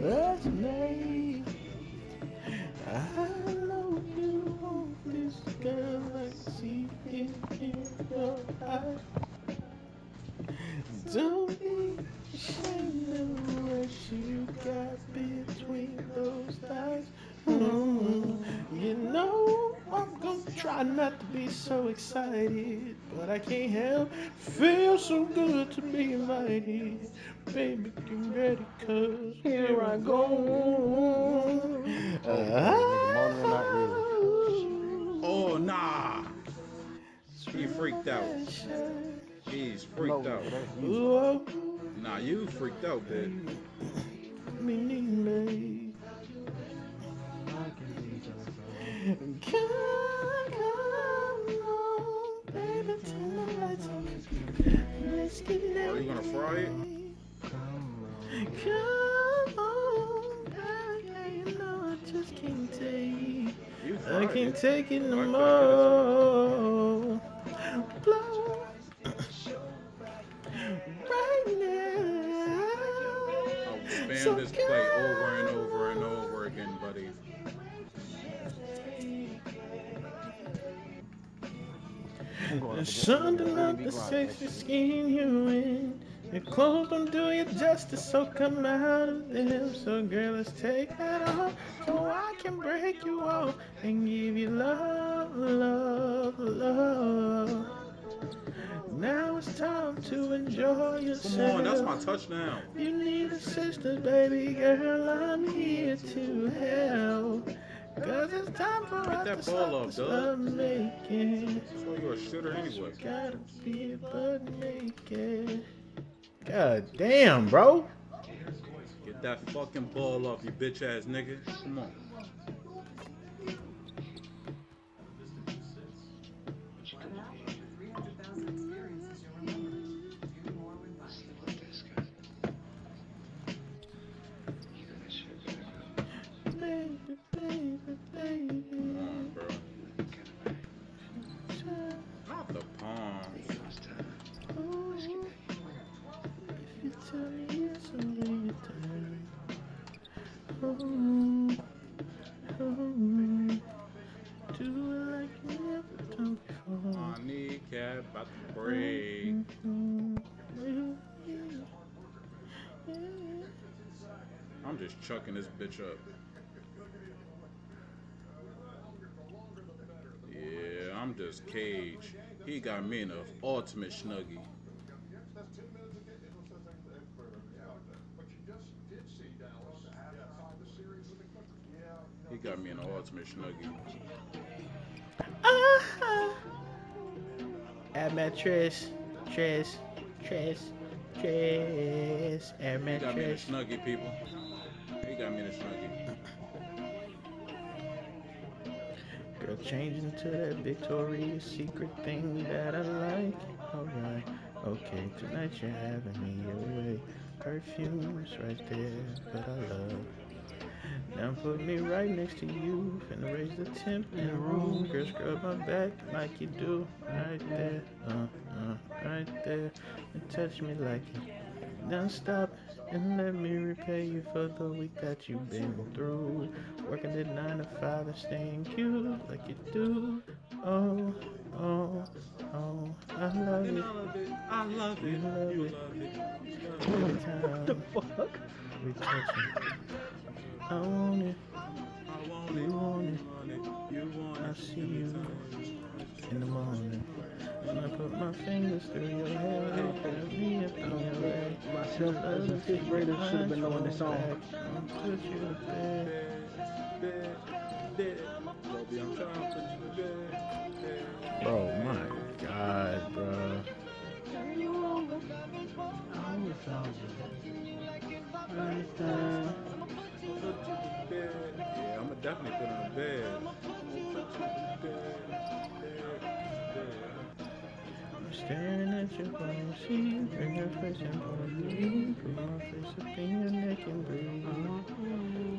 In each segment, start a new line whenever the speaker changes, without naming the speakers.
That's me. I excited, but I can't help feel so good to be invited. Baby, get ready, cause here I go.
Oh nah. He freaked out. He's freaked out.
Ooh,
Nah, you freaked out, bitch.
me need me.
Are you gonna fry it?
Come on, you know I just can't take.
You
I can't
it.
take it no more. Blow right now.
I'll spam
So
this
There's something about the sexy skin you in. Your clothes don't do you justice, so come out of them. So girl, let's take that off, so I can break you off and give you love, love, love. Now it's time to enjoy yourself.
Come on, that's my touchdown.
You need a sister, baby girl. I'm here to help. Cause it's time for
Get
us
that
to
ball
stop
up,
this
dog.
love making.
So you're a shooter anyway.
Gotta be but naked. God damn, bro.
Get that fucking ball off, you bitch ass nigga. Come on. Just chucking this bitch up. Yeah, I'm just Cage. He got me in the ultimate snuggie. He got me in the ultimate snuggie.
Ah. Air mattress, tres, tres, tres, air
He got me in the
mattress.
snuggie, people. Got me in the snuggie.
Girl, changing to that Victoria's Secret thing that I like. Alright, okay, tonight you're having me your way. Perfumes right there that I love. Now put me right next to you, finna raise the temp in the room. Girl, scrub my back like you do, right there, uh, uh, right there, and touch me like you. Don't stop and let me repay you for the week that you've been through. Working at nine to five and staying cute like you do. Oh, oh, oh, I love it.
I love
You love
You
it.
love it.
Every time
fuck?
we touch it. I want it.
I want
You
it.
want it.
want it.
I
it.
see you in the morning. When I put my fingers through your hair, and me up in your leg.
Myself as a fifth grader should have been knowing this song.
Put you to bed.
Baby, I'm trying to put you to bed.
Bro, my God, bro.
Yeah, I'ma definitely put on the bed
staring at your phone, see bring your face and hold me, put my face up in your neck and breathe.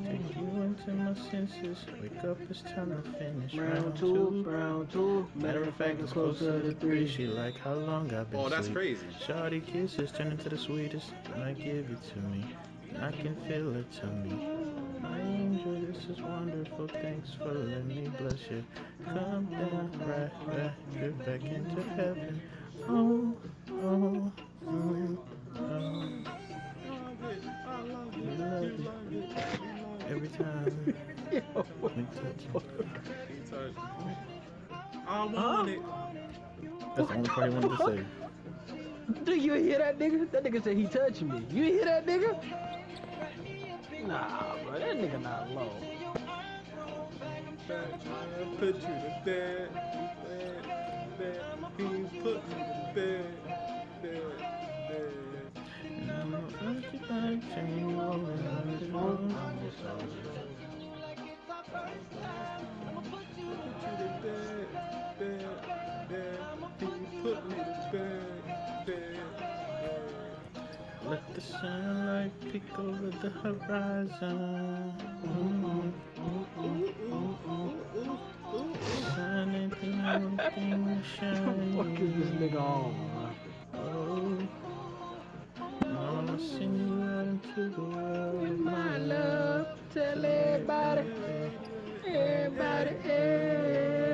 Take you into my senses, wake up, it's time to finish.
Round two, round two.
Matter of fact, it's closer to three. She like how long I've been.
Oh, that's crazy.
Shawty kisses turn into the sweetest when I give it to me. I can feel it to me. My angel, this is wonderful. Thanks for letting me bless you. Come down, right, back, right, back into heaven. Every time.
I want it.
That's the only part he wanted to say.
Do you hear that nigga? That nigga said he touched me. You hear that nigga? Nah, bro, that nigga not low.
the horizon.
What the is this nigga on, man?
Send you out into the world.
With my love, tell everybody, everybody, everybody.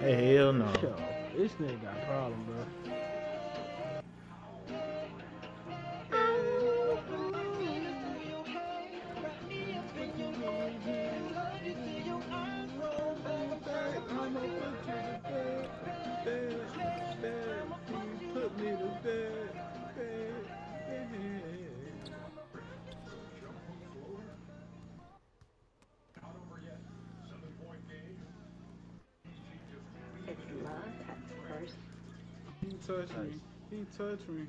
Hey, hell no.
Yo, this nigga got a problem, bro.
touched me. He touched me.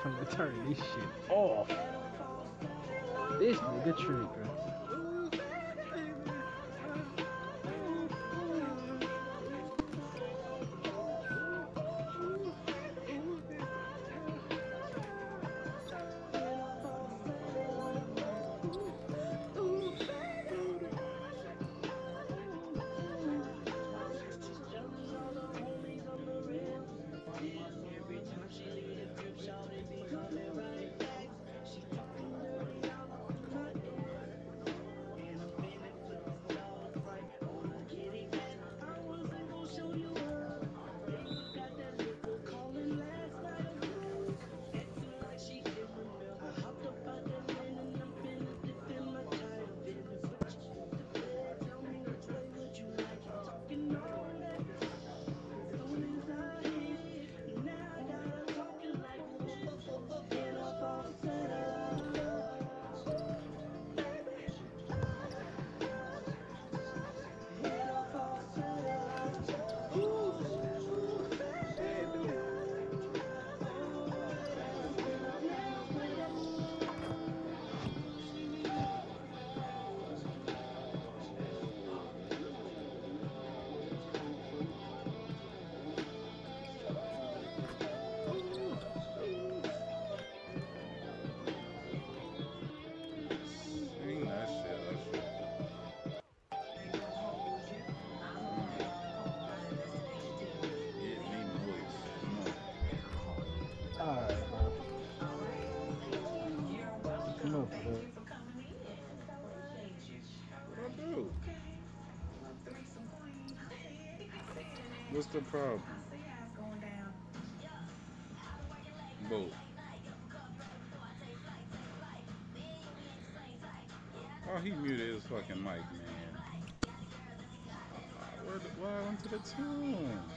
from to turn this shit off. This nigga tripping.
What's the problem? Boo. Oh, he muted his
fucking mic, man. Where the, why went to the tunes?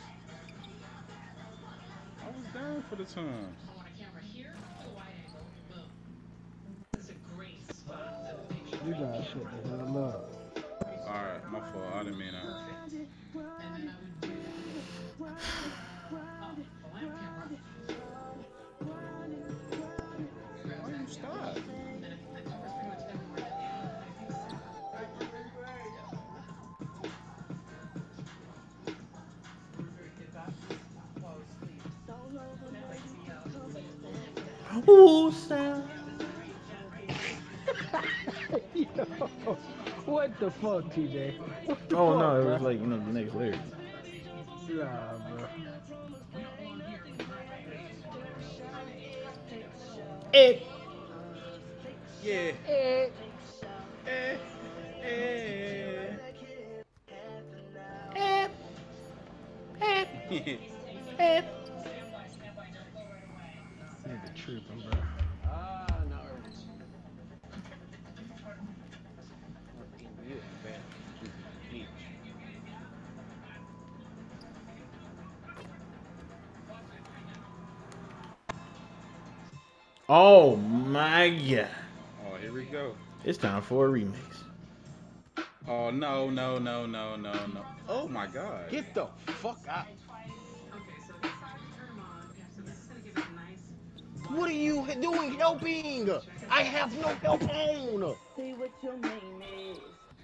I was down for the tunes.
I want a camera here,
wide angle, boom. This is a great spot. You
got
shit, what the fuck, TJ? What the
Oh
fuck,
no, it was like you know the next lyric.
Nah,
Oh my god.
oh, here we go.
It's time for a remix.
Oh no, no, no, no, no, no. Oh my god.
Get the fuck out. What are you doing helping? I have no help on.
Say what your name is.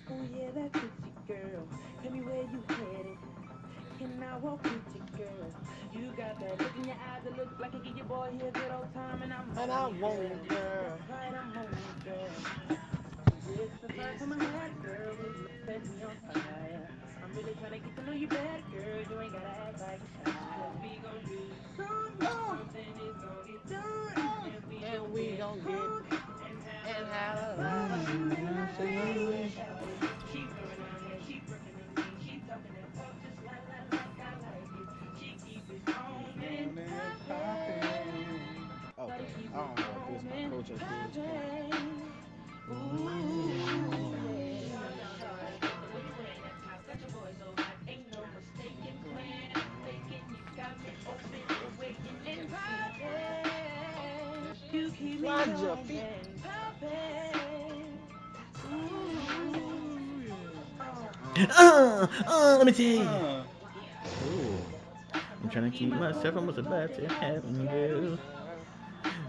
Oh yeah, that's it, girl. Tell me where you headed. Can I walk with? You got that look in your eyes that look like I give your boy here a good old time, and I'm
And I it, girl.
Right, I'm home, girl. It's the first time I had girl set me on fire. I'm really trying to get to know you better, girl. You ain't gotta act like shy. What we gon' do? Something is gonna get done.
And we gon' get and have a Okay,
Uh, uh, let me tell you.
Uh,
Ooh. I'm trying to keep myself. I was about to happen, girl.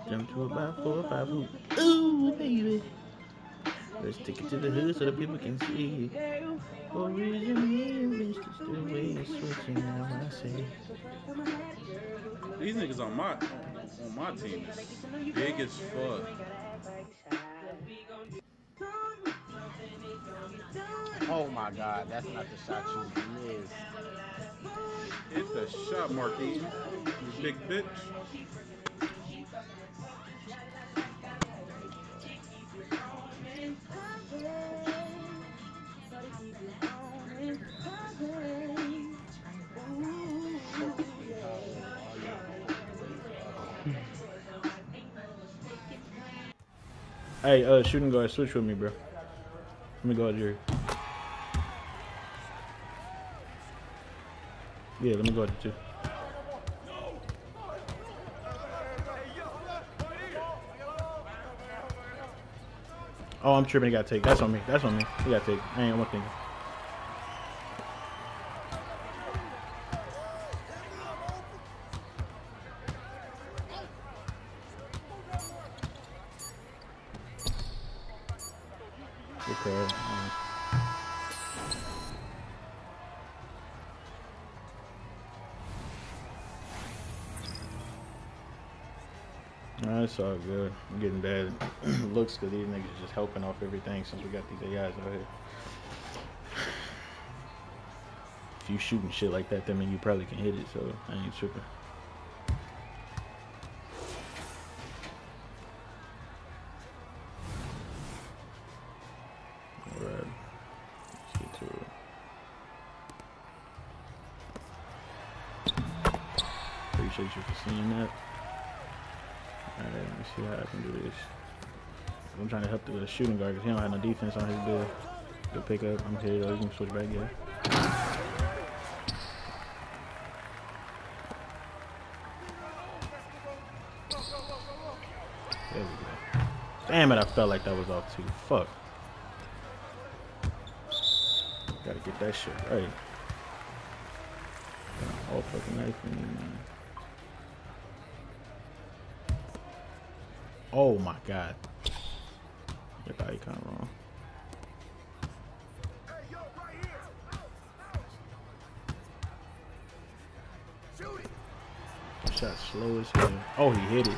Jump to about four or five. Ooh, Ooh, baby. Let's take it to the hood so the people can see. Originally, bitch, just the way you're switching now. I say.
these niggas on my on my team is big as fuck.
Oh my god, that's not the shot you missed.
Hit the shot, Marquis. You big bitch.
Hey, uh, shooting guard, switch with me, bro. Let me go out here. Yeah, let me go there too. Oh, I'm tripping. I gotta take. That's on me. That's on me. We gotta take. I ain't one thing. Okay. It's all good. I'm getting bad looks because these niggas just helping off everything since we got these AIs out here. If you shooting shit like that, that mean you probably can hit it, so I ain't tripping. Shooting guard because he don't have no defense on his bill. Good pickup. I'm here though. You can switch back, yeah. There we go. Damn it, I felt like that was off too. Fuck. Gotta get that shit right. All fucking me, man. Oh my god. Got the icon wrong. Shot slow as hell. Oh, he hit it.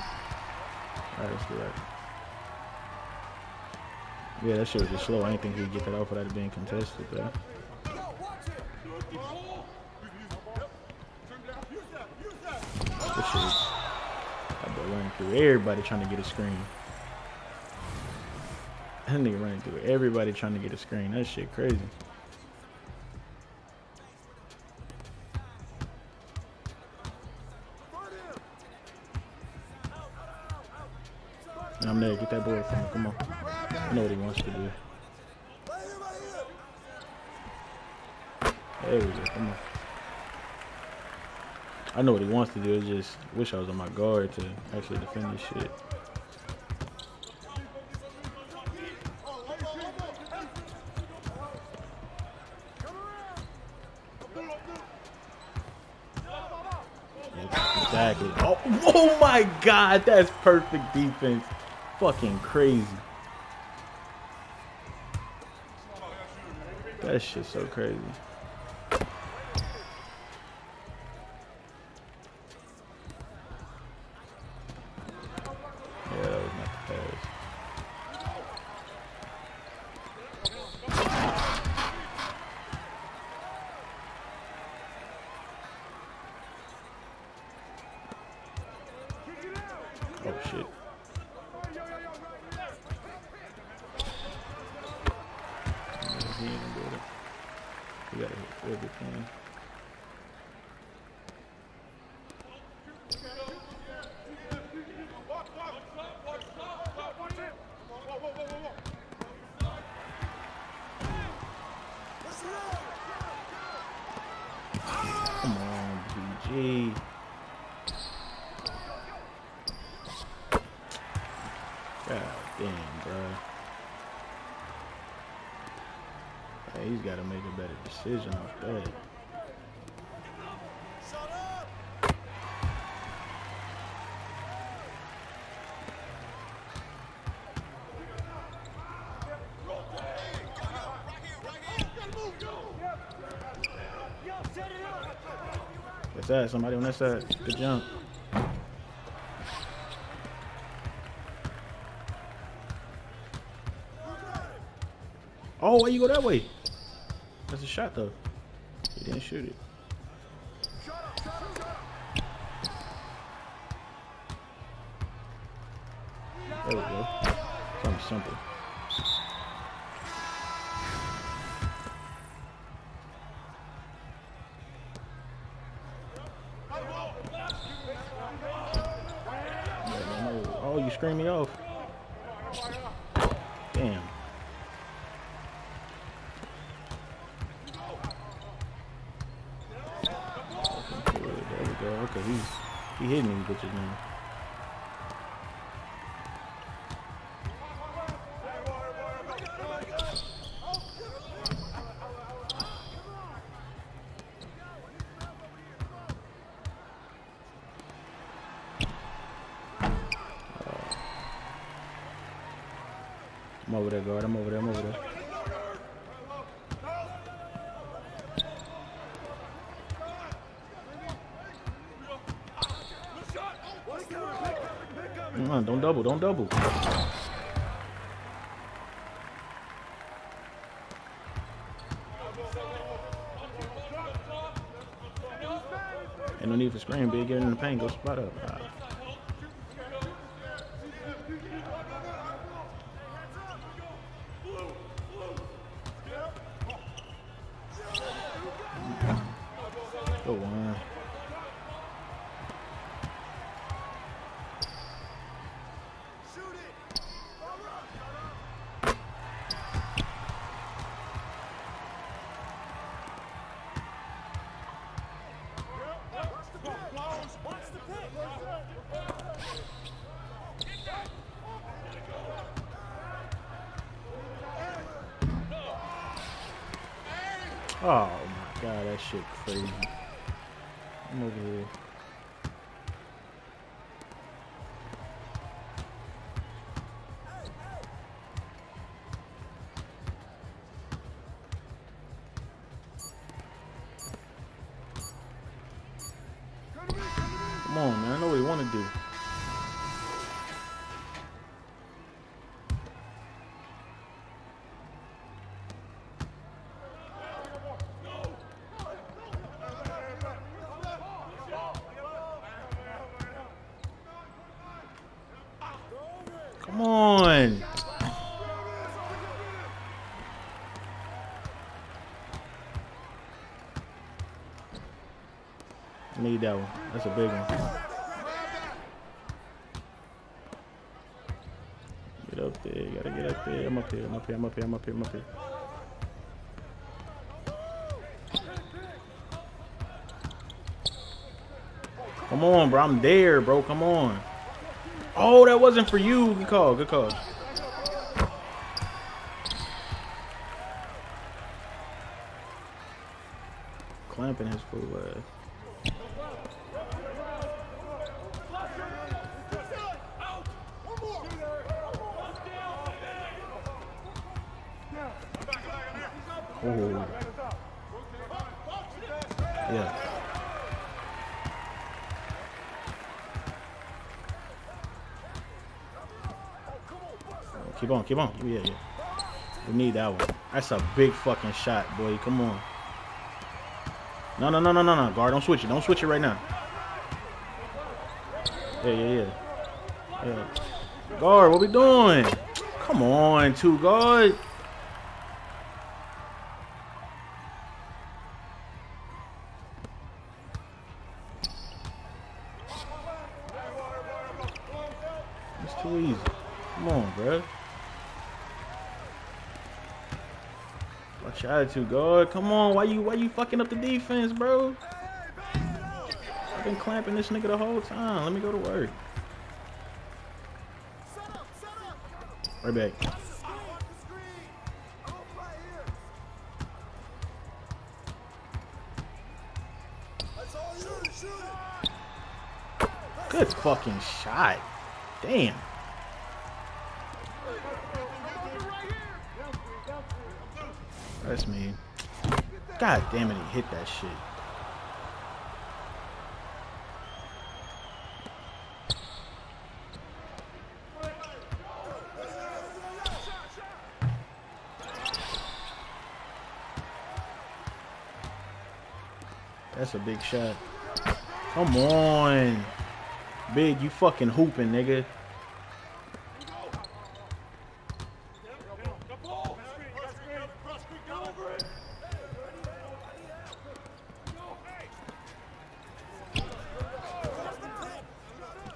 Alright, let's do that. Yeah, that shit was just slow. I didn't think he'd get that off without it being contested, bro. This shit. That boy running through everybody trying to get a screen. That nigga running through everybody trying to get a screen. That shit crazy. I'm there. Get that boy from him. Come on. I know what he wants to do. There we go. Come on. I know what he wants to do. I just wish I was on my guard to actually defend this shit. God, that's perfect defense. Fucking crazy. That shit's so crazy. Decision off that. That? Somebody on that side? Good jump. Oh, why you go that way? Shot though. He didn't shoot it. Go. He's he hitting these bitches now. I'm over there, guard. I'm over there. I'm over there. Come on, don't double. Don't double. Ain't no need for screen, big. Get in the paint. Go spot up. Go on. Oh my god, that shit crazy. I'm over here. That one. That's a big one. Get up there. Gotta get up there. I'm up here. I'm up here. I'm up here. I'm up here. I'm up here. Come on, bro. I'm there, bro. Come on. Oh, that wasn't for you. Good call. Good call. Clamping his fool ass. Oh. Yeah. Keep on, keep on. Yeah, yeah. We need that one. That's a big fucking shot, boy. Come on. No, no, no, no, no, no. Guard, don't switch it. Don't switch it right now. Yeah, yeah, yeah. Yeah. Guard, what we doing? Come on, two guard. Your attitude, guard. Come on, why you why you fucking up the defense, bro? I've been clamping this nigga the whole time. Let me go to work. Right back. Good fucking shot. Damn. That's me. God damn it, he hit that shit. That's a big shot. Come on. Big, you fucking hooping, nigga.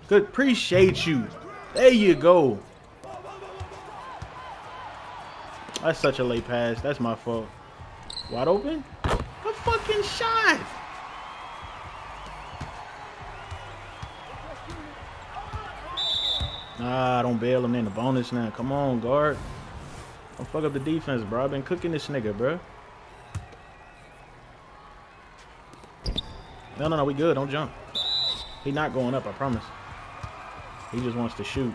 Good, appreciate you. There you go. That's such a late pass. That's my fault. Wide open? Good fucking shot. Nah, don't bail him in the bonus now. Come on, guard. Don't fuck up the defense, bro. I've been cooking this nigga, bro. No, no, no, we good. Don't jump. He not going up, I promise. He just wants to shoot.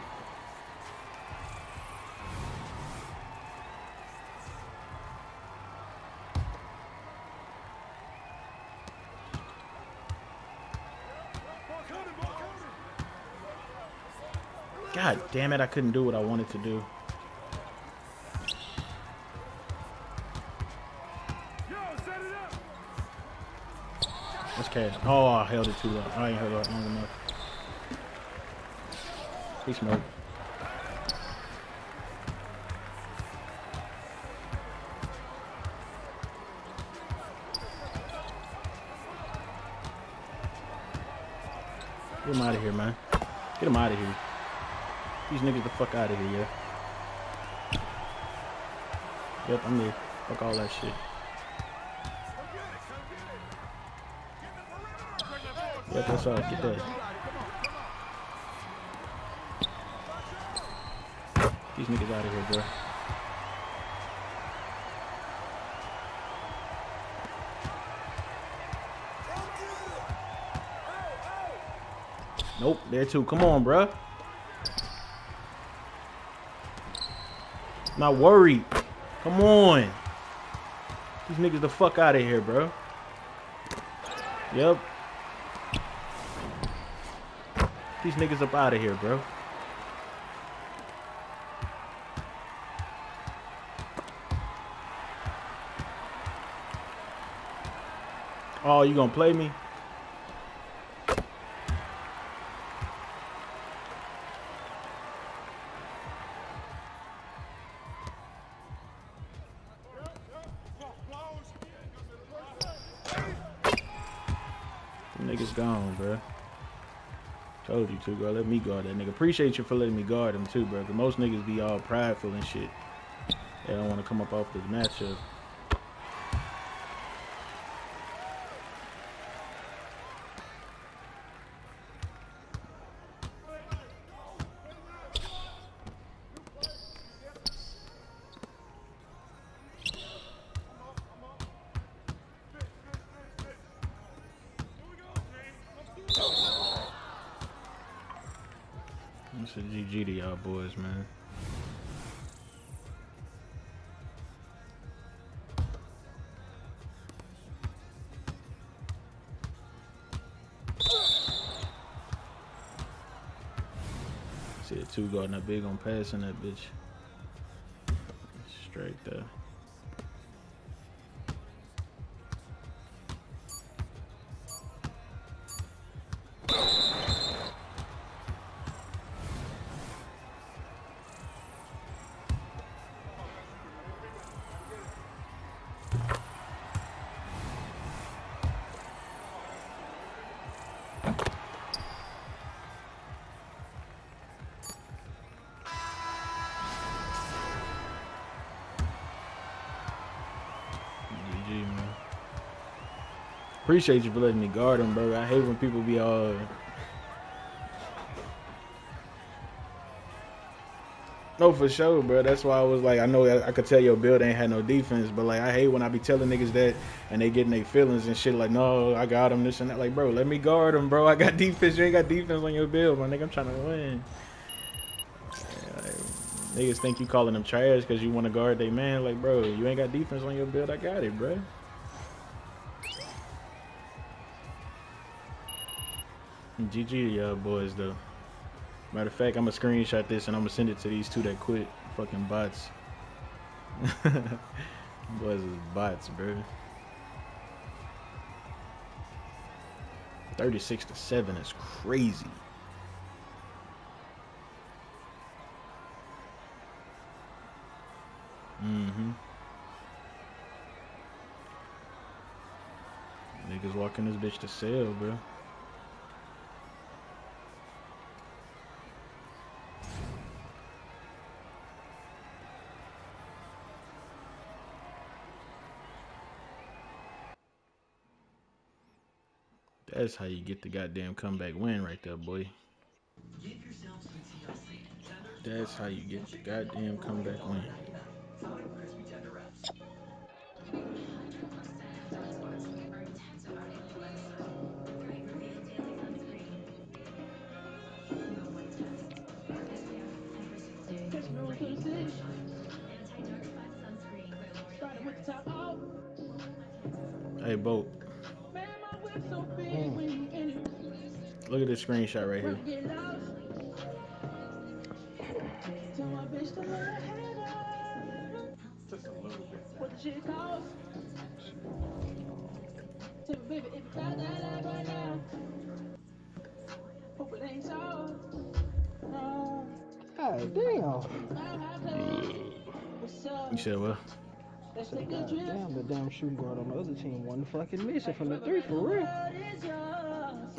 God damn it, I couldn't do what I wanted to do. Let's cash. Oh, I held it too long. I ain't held it long enough. He smoked. Get him out of here, man. Get him out of here. These niggas the fuck out of here, yeah. Yep, I'm there. Fuck all that shit. Yep, that's all. Get that. These niggas out of here, bro. Nope, there too. Come on, bro. Not worried. Come on. These niggas the fuck out of here, bro. Yep. These niggas up out of here, bro. Oh, you gonna play me? Niggas gone, bro. Told you to, bro. Let me guard that nigga. Appreciate you for letting me guard him too, bro. Cause most niggas be all prideful and shit. They don't want to come up off this matchup. It's a GG to y'all boys, man. See the two guarding that big on passing that bitch. Straight there. Appreciate you for letting me guard him, bro. I hate when people be all. No, for sure, bro. That's why I was like, I know I could tell your build ain't had no defense, but like, I hate when I be telling niggas that and they getting their feelings and shit. Like, no, I got him, this and that. Like, bro, let me guard him, bro. I got defense. You ain't got defense on your build, my nigga. I'm trying to win. Like, niggas think you calling them trash because you want to guard they man. Like, bro, you ain't got defense on your build. I got it, bro. GG y'all boys though. Matter of fact, I'm gonna screenshot this and I'm gonna send it to these two that quit. Fucking bots. boys is bots, bro. 36 to 7 is crazy. Mm-hmm. Niggas walking this bitch to sell, bro. That's how you get the goddamn comeback win right there, boy. That's how you get the goddamn comeback win. Hey, Boat, look at this screenshot right here.
Get lost. Tell my bitch to let her head up.
Just a little bit.
What the shit cost? Tell me, baby, if you that right now. Hope it ain't so.
God damn.
I don't have to. What's up?
You said what?
That's so
the
good
Damn, the damn shooting guard on the other team one fucking mission from the three for real.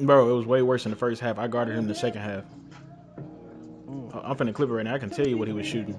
Bro, it was way worse in the first half. I guarded him the second half.
Mm.
I'm finna clip it right now. I can tell you what he was shooting.